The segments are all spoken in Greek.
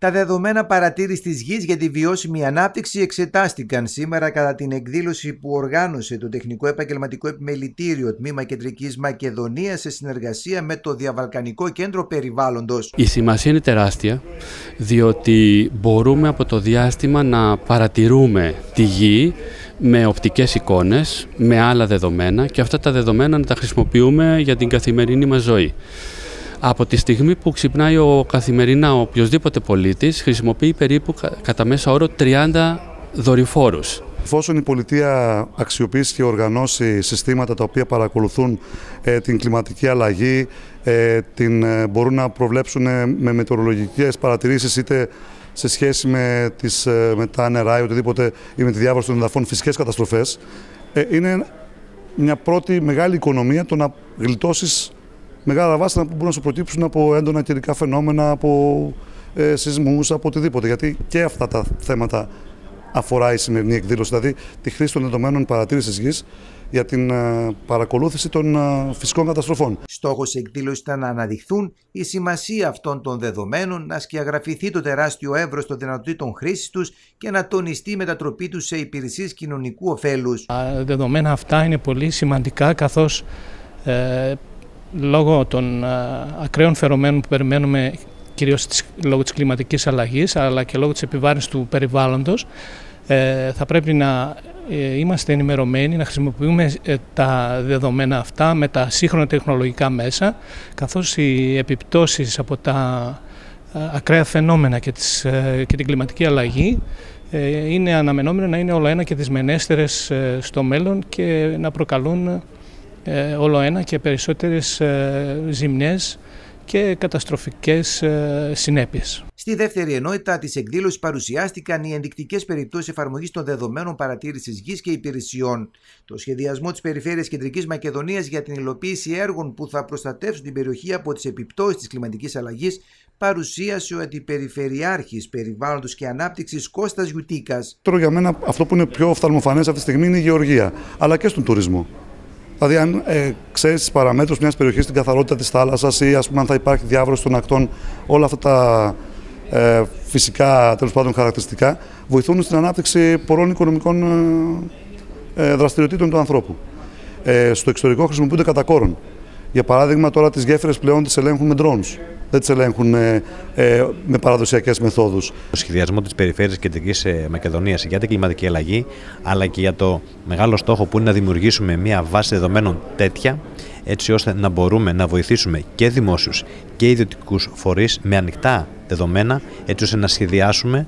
Τα δεδομένα παρατήρησης της γης για τη βιώσιμη ανάπτυξη εξετάστηκαν σήμερα κατά την εκδήλωση που οργάνωσε το Τεχνικό Επαγγελματικό Επιμελητήριο Τμήμα Κεντρικής Μακεδονίας σε συνεργασία με το Διαβαλκανικό Κέντρο Περιβάλλοντος. Η σημασία είναι τεράστια διότι μπορούμε από το διάστημα να παρατηρούμε τη γη με οπτικές εικόνες, με άλλα δεδομένα και αυτά τα δεδομένα να τα χρησιμοποιούμε για την καθημερινή μας ζωή. Από τη στιγμή που ξυπνάει ο καθημερινά ο οποιοδήποτε πολίτης χρησιμοποιεί περίπου κατά μέσα όρο 30 δορυφόρους. Εφόσον η πολιτεία αξιοποιήσει και οργανώσει συστήματα τα οποία παρακολουθούν ε, την κλιματική αλλαγή, ε, την, ε, μπορούν να προβλέψουν με μετεωρολογικές παρατηρήσεις είτε σε σχέση με, τις, με τα νερά ή οτιδήποτε ή με τη διάβαση των εδαφών φυσικές καταστροφές, είναι μια πρώτη μεγάλη οικονομία το να γλιτώσεις μεγάλα βάσανα που μπορούν να σου προτύψουν από έντονα καιρικά φαινόμενα, από ε, σεισμούς, από οτιδήποτε. Γιατί και αυτά τα θέματα αφορά η σημερινή εκδήλωση, δηλαδή τη χρήση των δεδομένων παρατήρησης γης για την ε, παρακολούθηση των ε, φυσικών καταστροφών. Στόχος εκδήλωσης ήταν να αναδειχθούν η σημασία αυτών των δεδομένων, να σκιαγραφηθεί το τεράστιο εύρος των δυνατοτήτων χρήσης τους και να τονιστεί η μετατροπή τους σε υπηρεσίες κοινωνικού ωφέλους. Τα δεδομένα αυτά είναι πολύ σημαντικά καθώς ε, λόγω των ακραίων φαιρομένων που περιμένουμε κυρίως λόγω της κλιματικής αλλαγής αλλά και λόγω της επιβάρυνσης του περιβάλλοντος ε, θα πρέπει να ε, είμαστε ενημερωμένοι, να χρησιμοποιούμε ε, τα δεδομένα αυτά με τα σύγχρονα τεχνολογικά μέσα καθώς οι επιπτώσεις από τα ακραία φαινόμενα και, τις, και την κλιματική αλλαγή είναι αναμενόμενο να είναι όλο ένα και δυσμενέστερες στο μέλλον και να προκαλούν ε, όλο ένα και περισσότερες ε, ζημιές και καταστροφικές ε, συνέπειες. Στη δεύτερη ενότητα της εκδήλωσης παρουσιάστηκαν οι ενδεικτικές περιπτώσεις εφαρμογής των δεδομένων παρατήρησης γης και υπηρεσιών, το σχεδιασμό της Περιφέρειας Κεντρικής Μακεδονίας για την υλοποίηση έργων που θα προστατεύσουν την περιοχή από τις επιπτώσεις της κλιματικής αλλαγής, παρουσίασε ο Αντιπεριφερειάρχης Περιβάλλοντος και Ανάπτυξης Κώστας Γιουτίκας. Τώρα για μένα αυτό που είναι πιο οφθαλμοφανές αυτή τη στιγμή είναι η γεωργία, αλλά και στον τουρισμό. Δηλαδή, αν ε, ξέρεις τις παραμέτρους μιας περιοχής, την καθαρότητα της θάλασσας ή ας πούμε, αν θα υπάρχει διάβρωση των ακτών, όλα αυτά τα ε, φυσικά τέλος πάντων χαρακτηριστικά βοηθούν στην ανάπτυξη πολλών οικονομικών ε, ε δραστηριοτήτων του ανθρώπου. Ε, στο εξωτερικό χρησιμοποιούνται κατά κόρον. Για παράδειγμα, τώρα τις γέφυρες πλέον τις ελέγχουν με drones. Δεν τις ελέγχουν ε, ε, με παραδοσιακές μεθόδους. Το σχεδιασμό της περιφέρειας Κεντρικής ε, Μακεδονίας για την κλιματική αλλαγή, αλλά και για το μεγάλο στόχο που είναι να δημιουργήσουμε μια βάση δεδομένων τέτοια, έτσι ώστε να μπορούμε να βοηθήσουμε και δημόσιους και ιδιωτικούς φορείς με ανοιχτά δεδομένα, έτσι ώστε να σχεδιάσουμε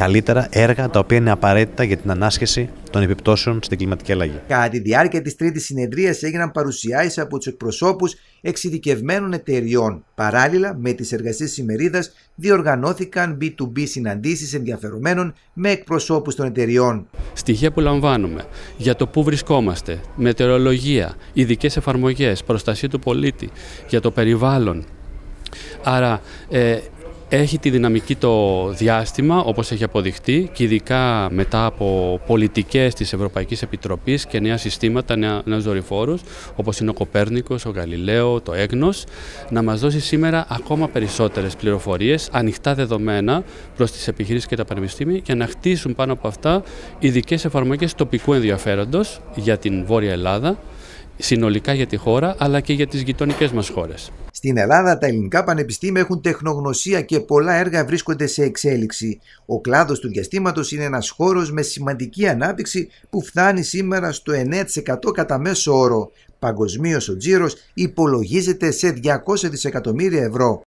καλύτερα έργα τα οποία είναι απαραίτητα για την ανάσχεση των επιπτώσεων στην κλιματική αλλαγή. Κατά τη διάρκεια της τρίτης συνεδρίας έγιναν παρουσιάσεις από τους εκπροσώπους εξειδικευμένων εταιριών. Παράλληλα με τις εργασίες ημερίδας διοργανώθηκαν B2B συναντήσεις ενδιαφερομένων με εκπροσώπους των εταιριών. Στοιχεία που λαμβάνουμε για το πού βρισκόμαστε, μετεωρολογία, ειδικές εφαρμογές, προστασία του πολίτη, για το περιβάλλον. Άρα ε, έχει τη δυναμική το διάστημα, όπως έχει αποδειχτεί, και ειδικά μετά από πολιτικές της Ευρωπαϊκής Επιτροπής και νέα συστήματα, νέα, νέους δορυφόρους, όπως είναι ο Κοπέρνικος, ο Γαλιλαίο, το Έγνος, να μας δώσει σήμερα ακόμα περισσότερες πληροφορίες, ανοιχτά δεδομένα προς τις επιχειρήσεις και τα πανεπιστήμια και να χτίσουν πάνω από αυτά ειδικές εφαρμογές τοπικού ενδιαφέροντος για την Βόρεια Ελλάδα, συνολικά για τη χώρα, αλλά και για τις γειτονικές μας χώρες. Στην Ελλάδα τα ελληνικά πανεπιστήμια έχουν τεχνογνωσία και πολλά έργα βρίσκονται σε εξέλιξη. Ο κλάδος του διαστήματος είναι ένας χώρος με σημαντική ανάπτυξη που φτάνει σήμερα στο 9% κατά μέσο όρο. Παγκοσμίως ο τζίρος υπολογίζεται σε 200 δισεκατομμύρια ευρώ.